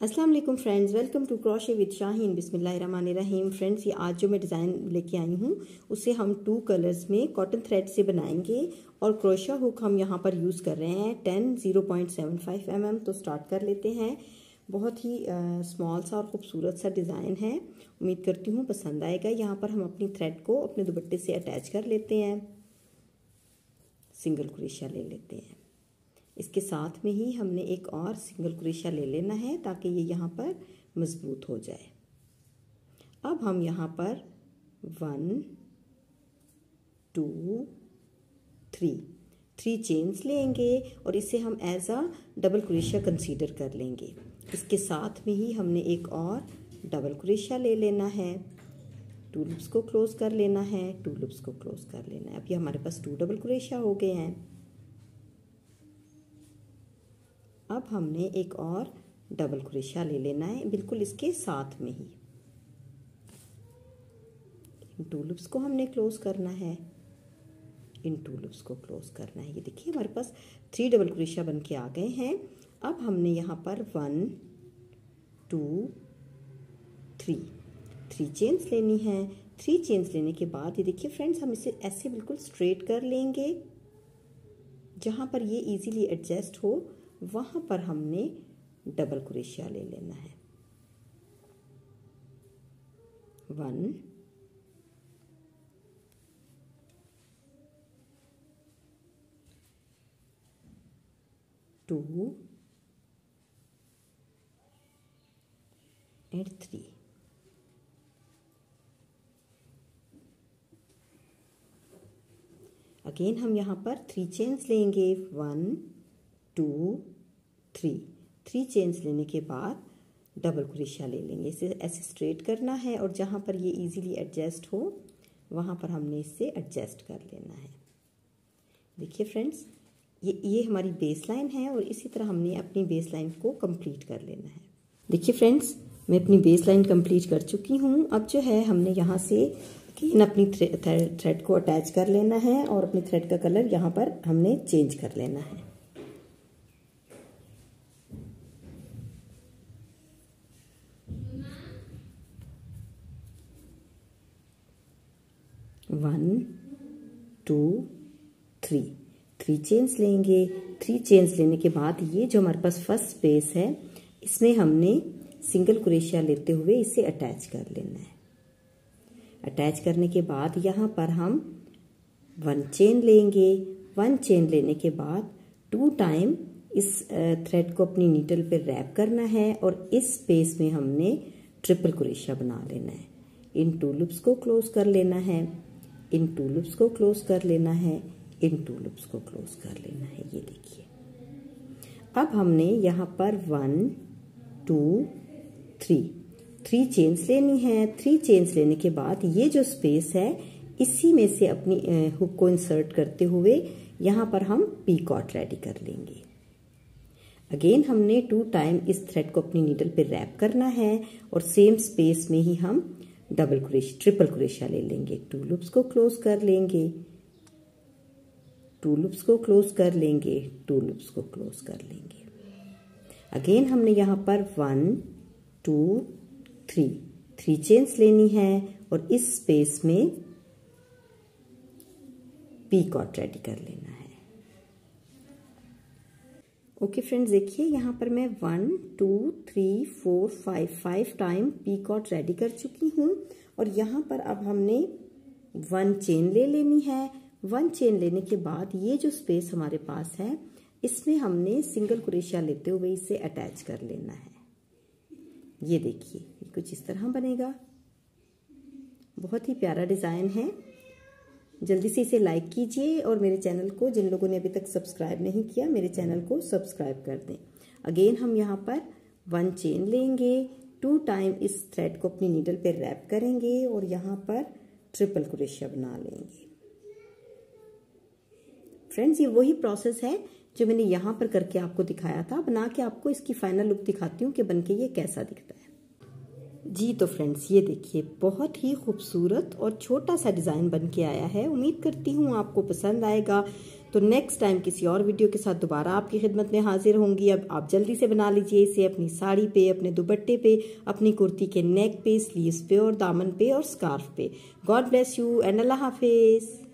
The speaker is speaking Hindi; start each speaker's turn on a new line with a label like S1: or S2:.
S1: अस्सलाम वालेकुम friends, welcome to crochet with Shaheen. बिस्मिल्लाहिर्रहमानिर्रहीम फ्रेंड्स, ये आज जो मैं डिज़ाइन लेके आई हूँ, उसे हम टू कलर्स में कॉटन थ्रेड से बनाएँगे और क्रोशा हुक हम यहाँ पर यूज़ कर रहे हैं ten zero point seven five M M तो स्टार्ट कर लेते हैं। बहुत ही स्मॉल सा और खूबसूरत सा डिज़ाइन है। उम्मीद करती हूँ पसंद आएगा। यहाँ पर हम अपनी थ्रेड को अपने दुपट्टे से अटैच कर लेते हैं। सिंगल क्रोशिया ले लेते हैं। इसके साथ में ही हमने एक और सिंगल क्रोशिया ले लेना है ताकि ये यहाँ पर मज़बूत हो जाए। अब हम यहाँ पर one, two, three three chains लेंगे और इसे हम as a double crochet consider कर लेंगे। इसके साथ में ही हमने एक और डबल क्रोशिया ले लेना है। टू लुप्स को क्लोज कर लेना है टू लुप्स को क्लोज कर लेना है। ये हमारे पास टू डबल क्रोशिया हो गए हैं। अब हमने एक और डबल क्रोशिया ले लेना है। बिल्कुल इसके साथ में ही। इन टू लुप्स को हमने क्लोज करना है। इन टू लुप्स को क्लोज करना है। ये देखिए, हमारे पास थ्री डबल क्रोशिया बन के आ गए हैं। अब हमने यहाँ पर one two three three chains लेनी है। थ्री चेन्स लेने के बाद ये देखिए फ्रेंड्स हम इसे ऐसे बिल्कुल स्ट्रेट कर लेंगे, जहाँ पर ये इजीली एडजस्ट हो। वहाँ पर हमने डबल क्रोशिया ले लेना है। One, two, and three. Again हम यहाँ पर थ्री चेन्स लेंगे। One two three three chains लेने के बाद डबल क्रेशिया ले लेंगे। इसे ऐसे स्ट्रेट करना है और जहाँ पर ये इजीली एडजस्ट हो, वहाँ पर हमने इसे एडजस्ट कर लेना है। देखिए फ्रेंड्स ये ये हमारी बेस लाइन है और इसी तरह हमने अपनी बेस लाइन को कंप्लीट कर लेना है। देखिए फ्रेंड्स मैं अपनी बेस लाइन कंप्लीट कर चुकी हूँ। अब जो है, हमने यहाँ से इन अपनी थ्रेड को अटैच कर लेना है और अपनी थ्रेड का कलर यहाँ पर हमने चेंज कर लेना है। One two three three chains लेंगे। थ्री चेन्स लेने के बाद ये जो हमारे पास फ़र्स्ट स्पेस है, इसमें हमने सिंगल क्रोशिया लेते हुए इसे अटैच कर लेना है। अटैच करने के बाद यहाँ पर हम वन चेन लेंगे। वन चेन लेने के बाद टू टाइम इस थ्रेड को अपनी नीडल पर रैप करना है और इस स्पेस में हमने ट्रिपल क्रोशिया बना लेना है। इन टू लुप्स को क्लोज कर लेना है। इन टू लुप्स को क्लोज कर लेना है, इन टू लुप्स को क्लोज कर लेना है, ये देखिए। अब हमने यहाँ पर one, two, three. Three chains लेनी है। थ्री चेन्स लेने के बाद ये जो स्पेस है, इसी में से अपनी हुक को इंसर्ट करते हुए यहाँ पर हम पी कॉट रेडी कर लेंगे। अगेन हमने टू टाइम इस थ्रेड को अपनी नीडल पे रैप करना है और सेम स्पेस में ही हम डबल क्रेश ट्रिपल क्रेशिया ले लेंगे। टू लुप्स को क्लोज कर लेंगे। टू लुप्स को क्लोज कर लेंगे। टू लुप्स को क्लोज कर लेंगे। अगेन हमने यहाँ पर one two three three chains लेनी है और इस स्पेस में पी कॉट रेडी कर लेना है। ओके फ्रेंड्स देखिए, यहाँ पर मैं one two three four five five time picot ready कर चुकी हूँ और यहाँ पर अब हमने वन चेन ले लेनी है। वन चेन लेने के बाद ये जो स्पेस हमारे पास है, इसमें हमने सिंगल क्रोशिया लेते हुए इसे अटैच कर लेना है। ये देखिए कुछ इस तरह बनेगा। बहुत ही प्यारा डिज़ाइन है। जल्दी से इसे लाइक कीजिए और मेरे चैनल को, जिन लोगों ने अभी तक सब्सक्राइब नहीं किया, मेरे चैनल को सब्सक्राइब कर दें। अगेन हम यहाँ पर वन चेन लेंगे टू टाइम इस थ्रेड को अपनी नीडल पे रैप करेंगे और यहाँ पर ट्रिपल क्रोशिया बना लेंगे। फ्रेंड्स ये वही प्रोसेस है जो मैंने यहाँ पर करके आपको दिखाया था। बना के आपको इसकी फाइनल लुक दिखाती हूँ कि बनके ये कैसा दिखता है। जी तो फ्रेंड्स ये देखिए, बहुत ही खूबसूरत और छोटा सा डिज़ाइन बन के आया है। उम्मीद करती हूँ आपको पसंद आएगा। तो नेक्स्ट टाइम किसी और वीडियो के साथ दोबारा आपकी खिदमत में हाजिर होंगी। अब आप जल्दी से बना लीजिए इसे अपनी साड़ी पे, अपने दुपट्टे पे, अपनी कुर्ती के नेक पे स्लीव्स पे और दामन पे और स्कार्फ पे। गॉड ब्लेस यू एंड अल्लाह हाफिज़